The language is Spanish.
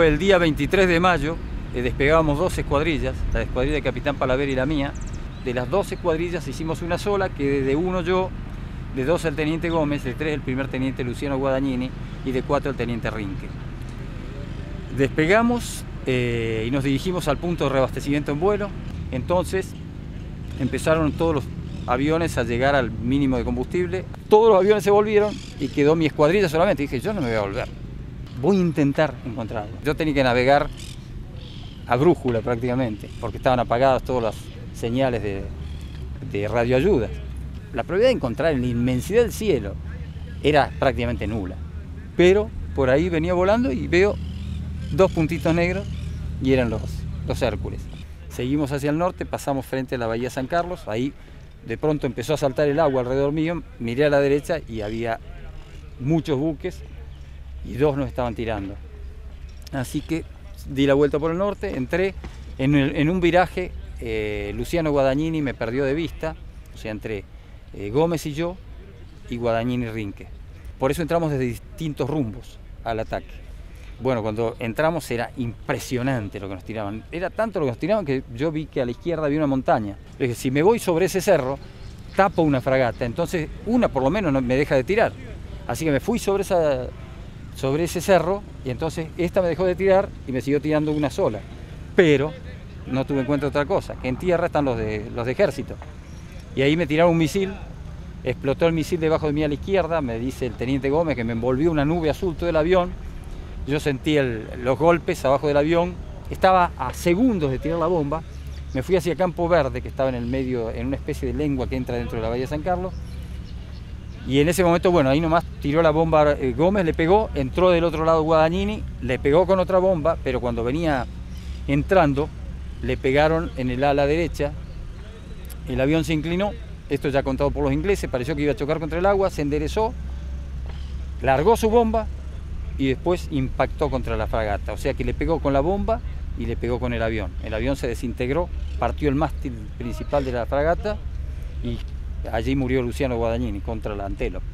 fue el día 23 de mayo, eh, despegábamos dos escuadrillas, la escuadrilla del Capitán Palaver y la mía. De las dos escuadrillas hicimos una sola, que de uno yo, de dos el Teniente Gómez, de tres el primer Teniente Luciano Guadagnini y de cuatro el Teniente Rinque. Despegamos eh, y nos dirigimos al punto de reabastecimiento en vuelo. Entonces empezaron todos los aviones a llegar al mínimo de combustible. Todos los aviones se volvieron y quedó mi escuadrilla solamente. dije, yo no me voy a volver. Voy a intentar encontrarlo. Yo tenía que navegar a brújula prácticamente, porque estaban apagadas todas las señales de, de radioayuda. La probabilidad de encontrar en la inmensidad del cielo era prácticamente nula. Pero por ahí venía volando y veo dos puntitos negros y eran los, los Hércules. Seguimos hacia el norte, pasamos frente a la bahía San Carlos, ahí de pronto empezó a saltar el agua alrededor mío, miré a la derecha y había muchos buques y dos nos estaban tirando. Así que di la vuelta por el norte, entré en, un viraje, eh, Luciano Guadagnini me perdió de vista, o sea, entré eh, Gómez y yo y Guadagnini Rinque. Por eso entramos desde distintos rumbos al ataque. Bueno, cuando entramos era impresionante lo que nos tiraban. Era tanto lo que nos tiraban que yo vi que a la izquierda había una montaña. Le dije, si me voy sobre ese cerro, tapo una fragata. Entonces, una por lo menos no me deja de tirar. Así que me fui sobre, esa, sobre ese cerro y entonces esta me dejó de tirar y me siguió tirando una sola. Pero no tuve en cuenta otra cosa, que en tierra están los de, los de ejército. Y ahí me tiraron un misil, explotó el misil debajo de mí a la izquierda, me dice el teniente Gómez que me envolvió una nube azul todo el avión yo sentí los golpes abajo del avión, estaba a segundos de tirar la bomba, me fui hacia Campo Verde, que estaba en el medio, en una especie de lengua que entra dentro de la Bahía de San Carlos, y en ese momento, bueno, ahí nomás tiró la bomba eh, Gómez, le pegó, entró del otro lado Guadagnini, le pegó con otra bomba, pero cuando venía entrando, le pegaron en el ala derecha, el avión se inclinó, esto ya contado por los ingleses, pareció que iba a chocar contra el agua, se enderezó, largó su bomba, y después impactó contra la fragata. O sea que le pegó con la bomba y le pegó con el avión. El avión se desintegró, partió el mástil principal de la fragata y allí murió Luciano Guadagnini contra la Antelo.